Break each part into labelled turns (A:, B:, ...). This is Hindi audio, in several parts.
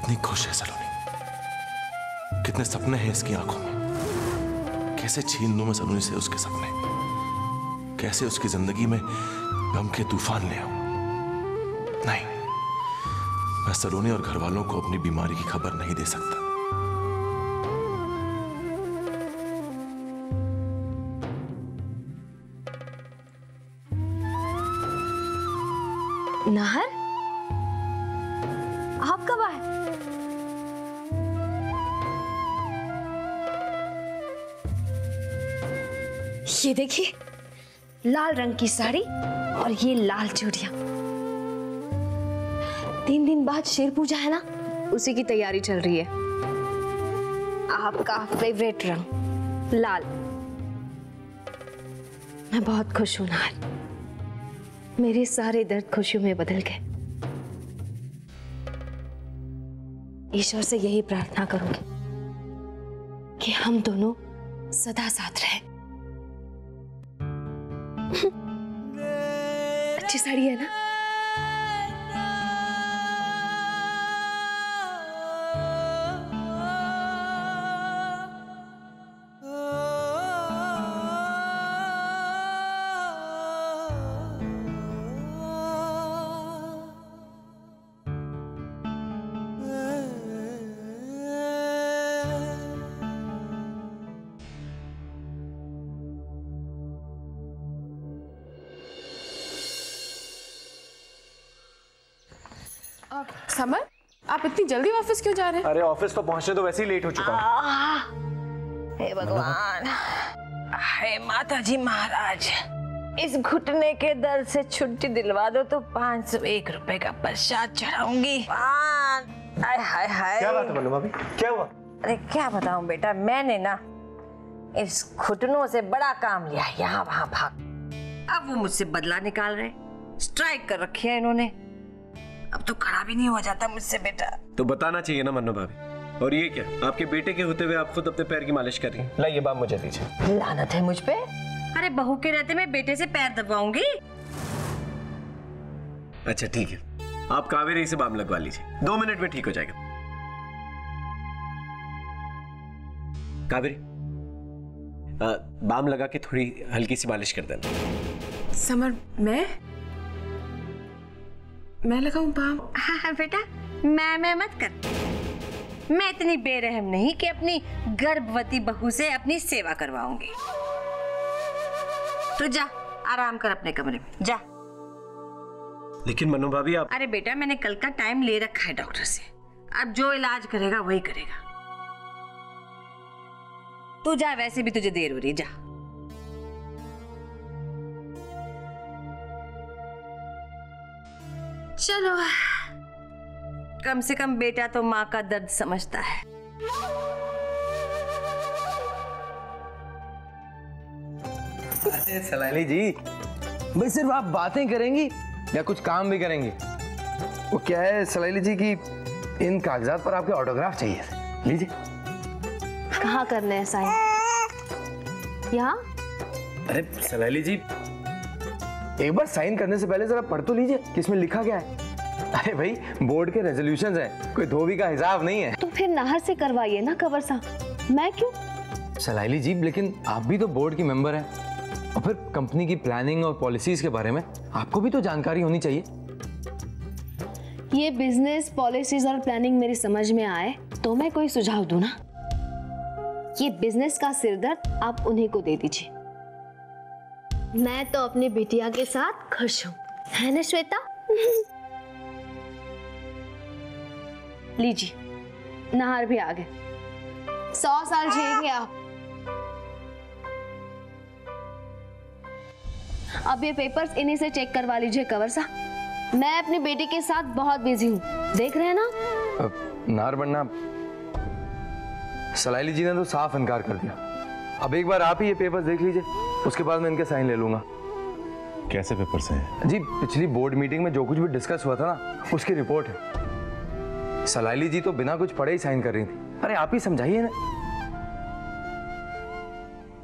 A: कितनी खुश है सलोनी। कितने सपने हैं इसकी आँखों में। कैसे छीन लू मैं सलोनी से उसके सपने? कैसे उसकी ज़िंदगी में गम के तूफ़ान ले आऊँ? नहीं, मैं सलोनी और घर वालों को अपनी बीमारी की खबर नहीं दे सकता।
B: नाहर? ये देखिए, लाल रंग की साड़ी और ये लाल चूड़िया। तीन दिन बाद शेर पूजा है ना, उसी की तैयारी चल रही है। आपका फेवरेट रंग, लाल। मैं बहुत खुश हूँ नाहर मेरे सारे दर्द खुशियों में बदल गए। ईश्वर से यही प्रार्थना करूँगी कि हम दोनों सदा साथ रहे। अच्छी साड़ी है ना?
C: जल्दी ऑफ़िस क्यों जा रहे हैं?
D: अरे ऑफ़िस तो पहुँचने तो वैसे ही लेट हो चुका हूँ।
E: हे भगवान। हे माता जी महाराज इस घुटने के दर्द से छुट्टी दिलवा दो तो पाँच सौ एक रुपए का प्रसाद चढ़ाऊँगी। हाय हाय हाय।
D: क्या बात है भाभी? क्या हुआ?
E: अरे क्या बताऊँ बेटा मैंने ना इस घुटनों से बड़ा काम लिया यहाँ वहाँ भाग। अब वो मुझसे बदला निकाल रहे स्ट्राइक कर रखी है इन्होंने। अब तो खड़ा भी नहीं हो जाता मुझसे बेटा।
D: तो बताना चाहिए ना मनु भाभी। और ये क्या? आपके बेटे के होते हुए आप खुद अपने पैर की मालिश कर रही हैं। लाइए बाप मुझे दीजिए।
E: लानत है मुझ पे? अरे बहू के रहते मैं बेटे से पैर दबाऊँगी
D: अच्छा ठीक है। आप कावेरी से बाम लगवा लीजिए। दो मिनट में ठीक हो जाएगा। कावेरी आ, बाम लगा के थोड़ी हल्की सी मालिश कर देना।
C: समर मैं? मैं लगाऊँ बाम?
E: हाँ हाँ बेटा मैं मैं मत कर। मैं इतनी बेरहम नहीं कि अपनी गर्भवती बहू से अपनी सेवा करवाऊँगी। तो जा आराम कर अपने कमरे में। जा।
D: लेकिन मनु भाभी आप
E: अरे बेटा मैंने कल का टाइम ले रखा है डॉक्टर से। अब जो इलाज करेगा वही करेगा। तू जा वैसे भी तुझे देर हो रही जा। चलो। कम से कम बेटा तो माँ का दर्द समझता है।
F: अरे सलाली जी भाई सिर्फ़ आप बातें करेंगी या कुछ काम भी करेंगी? वो क्या है सलाली जी की इन कागजात पर आपके ऑटोग्राफ चाहिए थे? लीजिए।
B: कहाँ करने हैं साइन? यहाँ?
F: अरे सलाली जी एक बार साइन करने से पहले जरा पढ़ तो लीजिए कि इसमें लिखा क्या है। अरे भाई बोर्ड के रेजोल्यूशंस हैं कोई धोबी का हिसाब नहीं है।
B: तो फिर नाहर से करवाइए ना कवर साहब मैं क्यों?
F: सलाइली जी लेकिन आप भी तो बोर्ड की मेंबर हैं। और फिर कंपनी की प्लानिंग और पॉलिसीज़ के बारे में आपको भी तो जानकारी होनी चाहिए।
B: ये बिज़नेस पॉलिसीज़ और प्लानिंग मेरी समझ में आए तो मैं कोई सुझाव दूँ ना? ये बिज़नेस का सिरदर्द आप उन्हीं को दे दीजिए। मैं तो अपनी बिटिया के साथ खुश हूँ। है ना श्वेता? लीजिए, नहार भी आ गए सौ साल जिएँगे आप। अब ये पेपर्स इन्हीं से चेक करवा लीजिए, कवर साहब मैं अपनी बेटी के साथ बहुत बिज़ी हूँ। देख रहे हैं ना?
F: नार बनना सलाइली जी ने तो साफ़ इनकार कर दिया। अब एक बार आप ही ये पेपर देख लीजिए। उसके बाद मैं इनके साइन ले लूँगा।
A: कैसे पेपर से? है
F: जी पिछली बोर्ड मीटिंग में जो कुछ भी डिस्कस हुआ था ना उसकी रिपोर्ट है। सलाइली जी तो बिना कुछ पढ़े ही साइन कर रही थी। अरे आप ही समझाइए ना।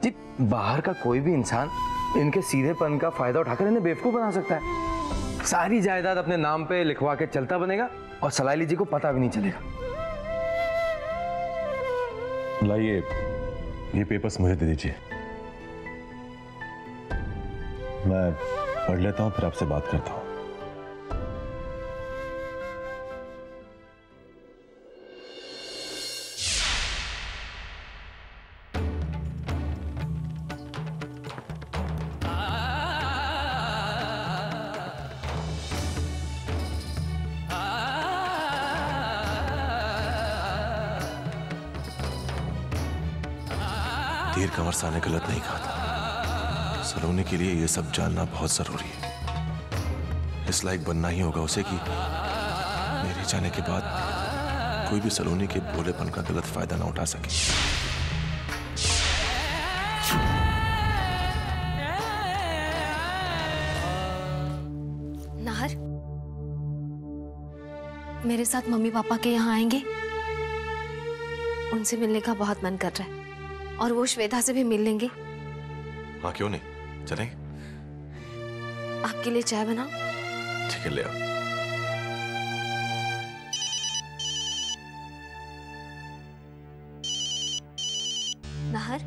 F: जी बाहर का कोई भी इंसान इनके सीधेपन का फ़ायदा उठाकर इन्हें बेवकूफ़ बना सकता है। सारी जायदाद अपने नाम पे लिखवा के चलता बनेगा और सलाइली जी को पता भी नहीं चलेगा।
A: लाइए ये पेपर्स मुझे दे दीजिए। मैं पढ़ लेता हूँ, फिर आपसे बात करता हूँ। तीर कमर साने गलत नहीं कहा। सलोनी के लिए ये सब जानना बहुत ज़रूरी है। इस लायक बनना ही होगा उसे कि मेरे जाने के बाद कोई भी सलोनी के भोलेपन का गलत फ़ायदा ना उठा सके।
B: नाहर मेरे साथ मम्मी पापा के यहाँ आएँगे। उनसे मिलने का बहुत मन कर रहा है और वो श्वेता से भी मिल लेंगे।
A: हाँ क्यों नहीं? चलेंगे
B: आपके लिए चाय बनाओ
A: ठीक है ले आओ।
B: नाहर?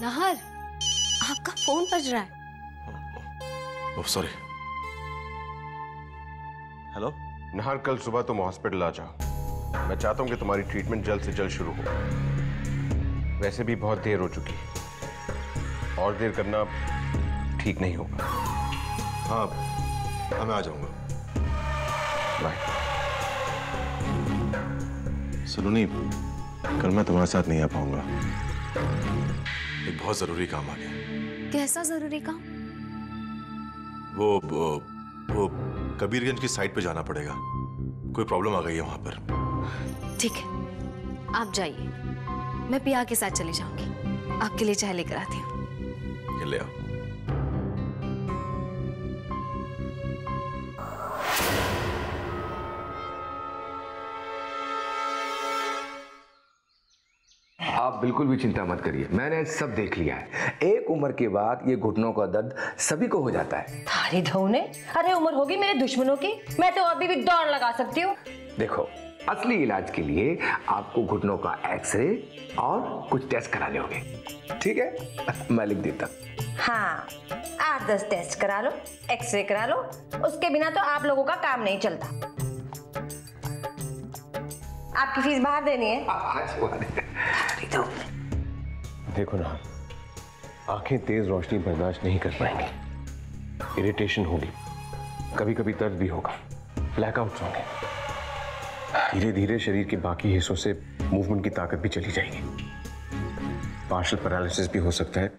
B: नाहर आपका फ़ोन बज रहा है।
A: Oh sorry hello?
G: नहर कल सुबह तुम हॉस्पिटल आ जाओ। मैं चाहता हूँ कि तुम्हारी ट्रीटमेंट जल्द से जल्द शुरू हो। वैसे भी बहुत देर हो चुकी है। और देर करना ठीक नहीं होगा।
A: हाँ हाँ मैं आ जाऊँगा।
G: बाय
A: सलोनी कल मैं तुम्हारे साथ नहीं आ पाऊँगा। एक बहुत ज़रूरी काम आ गया।
B: कैसा ज़रूरी काम?
A: वो वो, वो कबीरगंज की साइट पे जाना पड़ेगा। कोई प्रॉब्लम आ गई है वहाँ पर।
B: ठीक है आप जाइए। मैं पिया के साथ चली जाऊँगी। आपके लिए चाय लेकर आती हूँ।
A: ले आओ।
F: आप बिल्कुल भी चिंता मत करिए। मैंने सब देख लिया है। एक उम्र के बाद ये घुटनों का दर्द सभी को हो जाता है।
E: थारी धौने? अरे उम्र होगी मेरे दुश्मनों की। मैं तो अभी भी दौड़ लगा सकती हूँ।
F: देखो असली इलाज के लिए आपको घुटनों का एक्सरे और कुछ टेस्ट कराने होंगे। ठीक है? मैं लिख देता
E: हाँ। आठ दस टेस्ट करा लो एक्सरे करा लो उसके बिना तो आप लोगों का काम नहीं चलता। आपकी फ़ीस बाहर देनी है। थारी धौने
G: देखो ना आँखें तेज रोशनी बर्दाश्त नहीं कर पाएँगी। इरिटेशन होगी। कभी कभी दर्द भी होगा। ब्लैकआउट्स होंगे। धीरे धीरे शरीर के बाकी हिस्सों से मूवमेंट की ताकत भी चली जाएगी। पार्शल पैरालिसिस भी हो सकता है।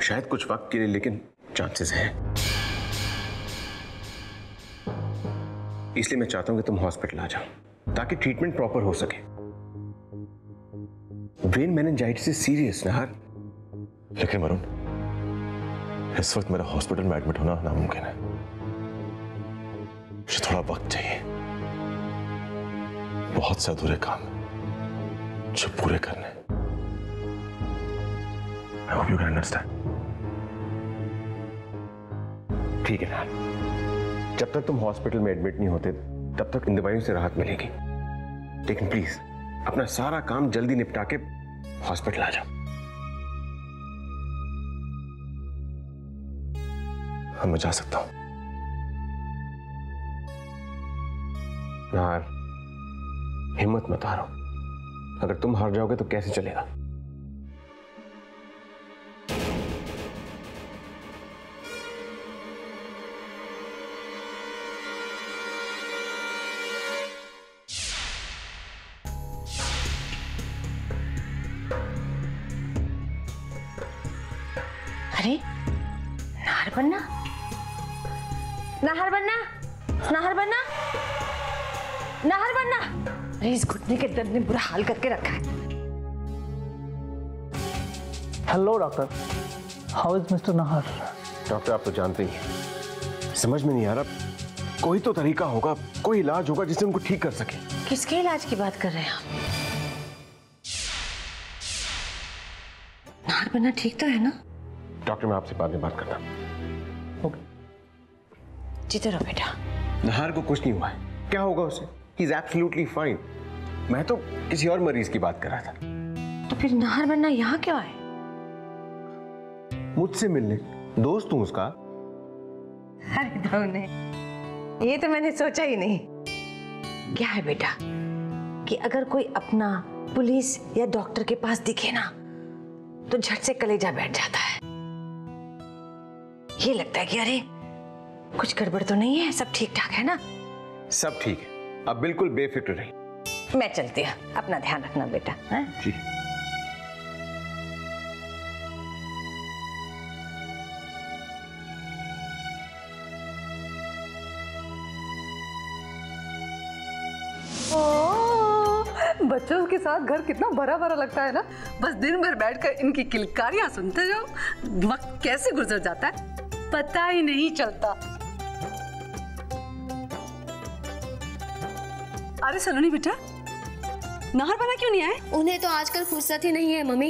G: शायद कुछ वक्त के लिए, लेकिन चांसेस हैं। इसलिए मैं चाहता हूँ कि तुम हॉस्पिटल आ जाओ, ताकि ट्रीटमेंट प्रॉपर हो सके। ब्रेन मेनिंजाइटिस इज़ सीरियस नहर
A: लेकिन वरुण, इस वक्त मेरा हॉस्पिटल में एडमिट होना नामुमकिन है। थोड़ा वक्त चाहिए। बहुत से अधूरे काम जो पूरे करने I hope you can understand
G: ठीक है नहर जब तक तुम हॉस्पिटल में एडमिट नहीं होते तब तक इन दवाइयों से राहत मिलेगी। लेकिन प्लीज़ अपना सारा काम जल्दी निपटा के हॉस्पिटल आ जाओ।
A: अब मैं जा सकता हूँ।
G: नार हिम्मत मत हारो। अगर तुम हार जाओगे तो कैसे चलेगा?
E: अरे, नाहर बनना? नाहर बनना? नाहर बनना? नाहर बनना। अरे इस घुटने के दर्द ने बुरा हाल करके रखा है।
H: Hello doctor how is mister Nahar
G: doctor आप तो जानते ही हैं। समझ में नहीं आ रहा। कोई तो तरीका होगा कोई इलाज होगा जिससे उनको ठीक कर सके।
E: किसके इलाज की बात कर रहे हैं आप? नाहर बनना ठीक तो है ना?
G: डॉक्टर मैं आपसे बाद में बात करता हूँ।
E: जीते रहो बेटा।
G: नहार को कुछ नहीं हुआ है। क्या होगा उसे? ही इज़ एब्सोल्युटली फाइन मैं तो किसी और मरीज़ की बात कर रहा था।
E: तो फिर नाहर बनना यहाँ क्यों आए
G: मुझसे मिलने दोस्त हूँ उसका।
E: अरे ये तो मैंने सोचा ही नहीं। क्या है बेटा? कि अगर कोई अपना पुलिस या डॉक्टर के पास दिखे ना तो झट से कलेजा बैठ जाता है। ये लगता है कि अरे कुछ गड़बड़ तो नहीं है सब ठीक ठाक है ना?
G: सब ठीक है। अब बिल्कुल बेफिक्र रही
E: मैं चलती हूँ। अपना ध्यान रखना बेटा हाँ?
G: जी।
C: बच्चों के साथ घर कितना भरा भरा लगता है ना? बस दिन भर बैठकर इनकी किलकारियाँ सुनते जाओ। वक्त कैसे गुजर जाता है? पता ही नहीं चलता। अरे सलोनी बेटा नाहर बना क्यों नहीं आए
B: उन्हें तो आजकल फुर्सत ही नहीं है मम्मी।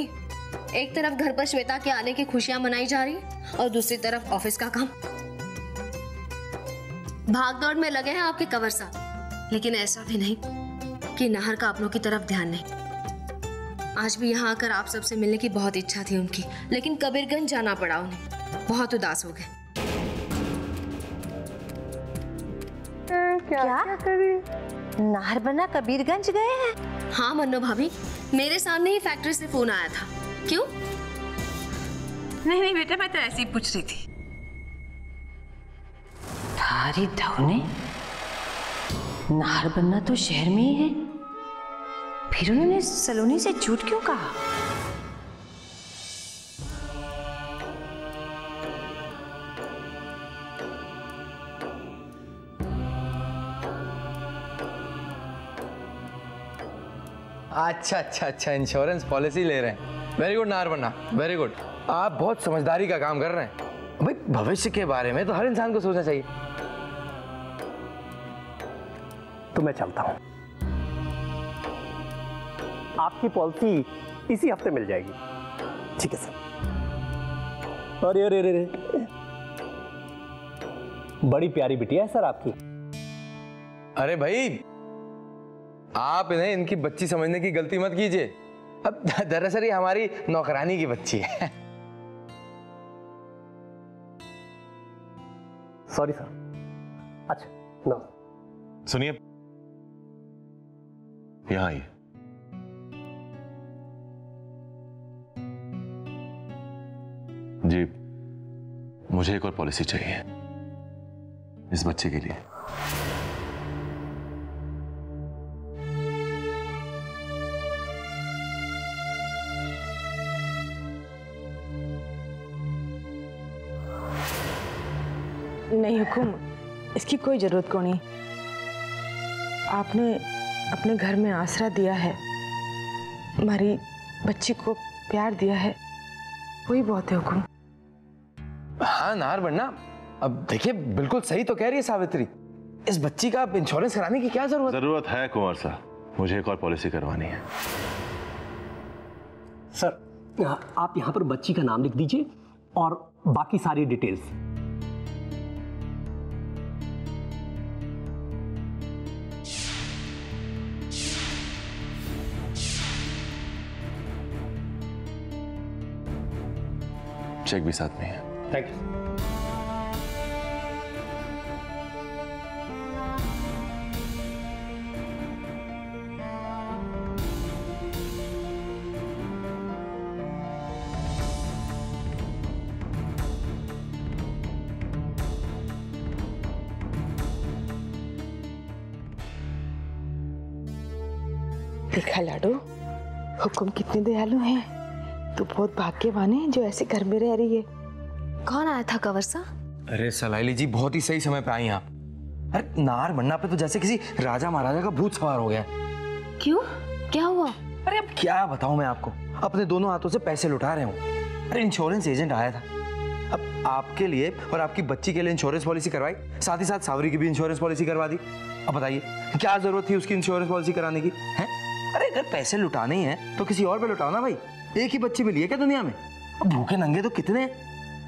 B: एक तरफ़ घर पर श्वेता के आने की खुशियाँ मनाई जा रही और दूसरी तरफ़ ऑफ़िस का काम। भाग दौड़ में लगे हैं आपके कवर साहब लेकिन ऐसा भी नहीं कि नाहर का अपनों की तरफ़ ध्यान नहीं। आज भी यहाँ आकर आप सबसे मिलने की बहुत इच्छा थी उनकी लेकिन कबीरगंज जाना पड़ा उन्हें। बहुत उदास हो गए।
E: क्या, क्या? करे नाहर बना कबीरगंज गए हैं?
B: हाँ मनो भाभी मेरे सामने ही फैक्ट्री से फ़ोन आया था। क्यों?
C: नहीं नहीं बेटा मैं तो ऐसे ही पूछ रही थी।
E: थारी धोने नाहर बनना तो शहर में ही है। फिर उन्होंने सलोनी से झूठ क्यों कहा?
F: अच्छा अच्छा अच्छा इंश्योरेंस पॉलिसी ले रहे हैं। वेरी गुड नार बन्ना वेरी गुड आप बहुत समझदारी का काम कर रहे हैं। भाई, भविष्य के बारे में तो हर इंसान को सोचना चाहिए।
H: तो मैं चलता हूँ। आपकी पॉलिसी इसी हफ़्ते मिल जाएगी। ठीक है सर अरे अरे अरे बड़ी प्यारी बिटिया है सर आपकी।
F: अरे भाई आप इन्हें इनकी बच्ची समझने की गलती मत कीजिए। अब दरअसल ये हमारी नौकरानी की बच्ची है।
H: सॉरी सर अच्छा नो
A: सुनिए। यहाँ आइए। जी मुझे एक और पॉलिसी चाहिए। इस बच्चे के लिए।
I: हुकुम इसकी कोई ज़रूरत को नहीं? आपने अपने घर में आसरा दिया है। हमारी बच्ची को प्यार दिया है। वही बहुत है हुकुम।
F: हाँ नार बनना। अब देखिए बिल्कुल सही तो कह रही है सावित्री। इस बच्ची का आप इंश्योरेंस कराने की क्या ज़रूरत?
A: ज़रूरत है कुमार साहब मुझे एक और पॉलिसी करवानी है।
H: सर आप यहाँ पर बच्ची का नाम लिख दीजिए और बाकी सारी डिटेल्स
A: चेक भी साथ में है।
H: थैंक यू
I: देखा लाडो हुकुम कितने दयालु हैं। बहुत भाग्यवान है जो ऐसे घर में रह रही है।
B: कौन आया था कवर सा?
F: अरे सलाइली जी बहुत ही सही समय पे आई आप। अरे नार बनना पे तो जैसे किसी राजा महाराजा का भूत सवार हो गया।
B: क्यों? क्या हुआ?
F: अरे अब क्या बताऊँ मैं आपको? अपने दोनों हाथों से पैसे लुटा रहे हूँ। अरे इंश्योरेंस एजेंट आया था। अब आपके लिए और आपकी बच्ची के लिए इंश्योरेंस पॉलिसी करवाई साथ ही साथ सावरी की भी इंश्योरेंस पॉलिसी करवा दी। अब बताइए क्या ज़रूरत थी उसकी इंश्योरेंस पॉलिसी कराने की है? अरे अगर पैसे लुटाने ही हैं तो किसी और पे लुटाओ ना भाई। एक ही बच्ची मिली है क्या दुनिया में? अब भूखे नंगे तो कितने?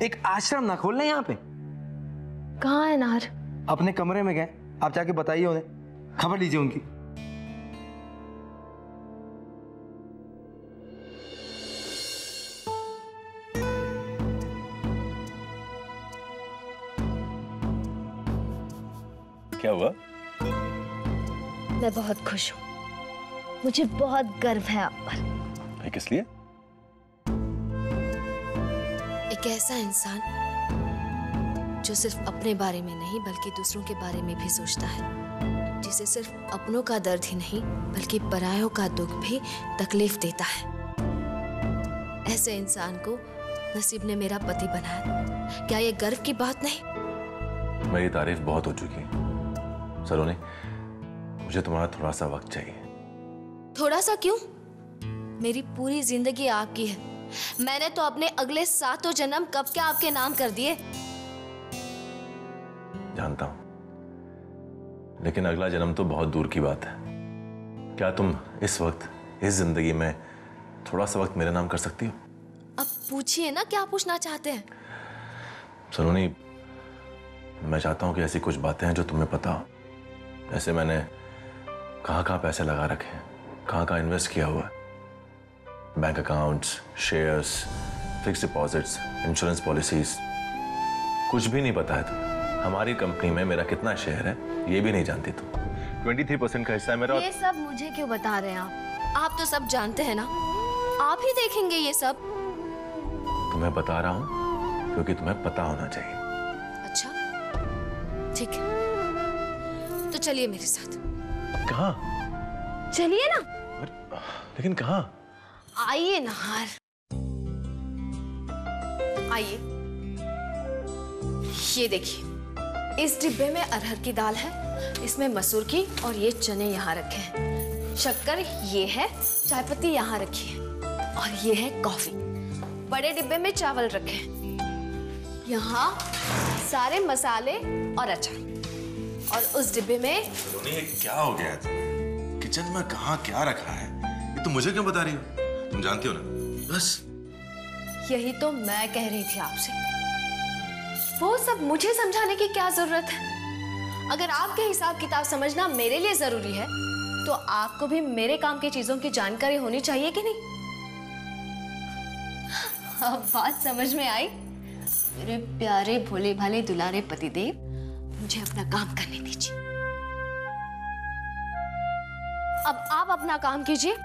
F: एक आश्रम ना खोलना यहाँ पे।
B: कहाँ है नार?
F: अपने कमरे में गए। आप जाके बताइए उन्हें। खबर लीजिए उनकी।
A: क्या हुआ?
B: मैं बहुत खुश हूँ। मुझे बहुत गर्व है आप पर।
A: किस लिए?
B: एक ऐसा इंसान जो सिर्फ़ अपने बारे में नहीं बल्कि दूसरों के बारे में भी सोचता है। जिसे सिर्फ़ अपनों का दर्द ही नहीं बल्कि परायों का दुख भी तकलीफ़ देता है। ऐसे इंसान को नसीब ने मेरा पति बनाया। क्या ये गर्व की बात नहीं?
A: मेरी तारीफ़ बहुत हो चुकी है। सलोनी मुझे तुम्हारा थोड़ा सा वक्त चाहिए।
B: थोड़ा सा क्यों? मेरी पूरी ज़िंदगी आपकी है। मैंने तो अपने अगले सातों जन्म कब के आपके नाम कर दिए?
A: जानता हूँ। लेकिन अगला जन्म तो बहुत दूर की बात है। क्या तुम इस वक्त इस ज़िंदगी में थोड़ा सा वक्त मेरे नाम कर सकती हो?
B: अब पूछिए ना क्या पूछना चाहते हैं?
A: सलोनी मैं चाहता हूँ कि ऐसी कुछ बातें हैं जो तुम्हें पता हो। जैसे मैंने कहाँ कहाँ पैसे लगा रखे हैं कहाँ कहाँ इन्वेस्ट किया हुआ bank accounts shares fix deposits insurance policies कुछ भी नहीं पता है तुम्हें हमारी कंपनी में मेरा कितना शेयर है ये भी नहीं जानती तुम ट्वेंटी थ्री परसेंट का हिस्सा है मेरा
B: ये सब मुझे क्यों बता रहे हैं आप? आप तो सब जानते हैं ना? आप ही देखेंगे ये सब।
A: तुम्हें बता रहा हूँ क्योंकि तुम्हें पता होना चाहिए।
B: अच्छा। ठीक है। तो चलिए मेरे साथ।
A: कहा?
B: चलिए ना।
A: लेकिन कहा?
B: आइए नहार। आइए। ये देखिए, इस डिब्बे में अरहर की दाल है, इसमें मसूर की और ये चने यहाँ रखे हैं। शक्कर ये है, चाय पत्ती यहाँ रखी है, और ये है कॉफ़ी। बड़े डिब्बे में चावल रखे हैं। यहाँ सारे मसाले और अचार। और उस डिब्बे में
A: क्या हो गया तुम्हें? किचन में कहा क्या रखा है? ये तुम मुझे क्यों बता रही हो? तुम जानती हो ना? बस।
B: यही तो मैं कह रही थी आपसे। वो सब मुझे समझाने की क्या ज़रूरत है? अगर आपके हिसाब किताब समझना मेरे लिए ज़रूरी है तो आपको भी मेरे काम की चीज़ों की जानकारी होनी चाहिए कि नहीं? अब बात समझ में आई? मेरे प्यारे भोले भाले दुलारे पतिदेव मुझे अपना काम करने दीजिए। अब आप अपना काम कीजिए।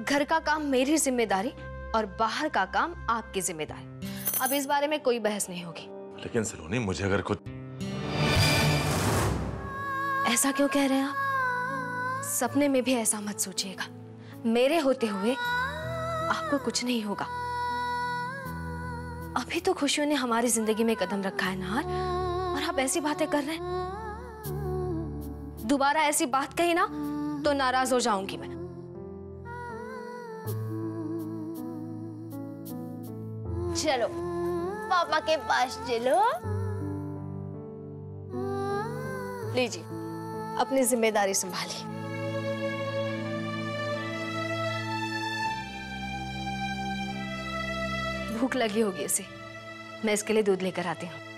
B: घर का काम मेरी ज़िम्मेदारी और बाहर का काम आपकी ज़िम्मेदारी। अब इस बारे में कोई बहस नहीं होगी।
A: लेकिन सलोनी मुझे अगर कुछ
B: ऐसा क्यों कह रहे हैं आप? सपने में भी ऐसा मत सोचिएगा। मेरे होते हुए आपको कुछ नहीं होगा। अभी तो खुशियों ने हमारी ज़िंदगी में कदम रखा है नहार और आप ऐसी बातें कर रहे हैं। दोबारा ऐसी बात कही ना तो नाराज़ हो जाऊँगी मैं। चलो, पापा के पास चलो। लीजिए, अपनी ज़िम्मेदारी संभालिए। भूख लगी होगी इसे मैं इसके लिए दूध लेकर आती हूँ।